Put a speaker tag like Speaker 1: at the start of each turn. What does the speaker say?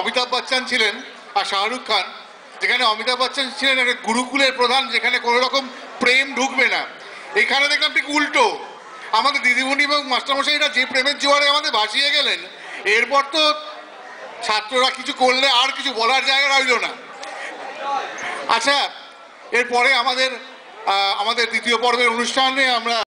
Speaker 1: অমিতাভ বচ্চন ছিলেন আর শাহরুখ খান। যেখানে অমিতাভ বচ্চন ছিলেন একটা গুরুকুলের প্রধান, যেখানে কোনো রকম প্রেম ঢুকবে না। এখানে দেখলাম ঠিক উল্টো। আমাদের দিদিমণি এবং মাস্টারমশাইরা যে প্রেমের জোয়ারে আমাদের ভাসিয়ে গেলেন, এরপর তো ছাত্ররা কিছু করলে আর কিছু বলার জায়গা রইল না। আচ্ছা এরপরে আমাদের আমাদের দ্বিতীয় পর্বের অনুষ্ঠানে আমরা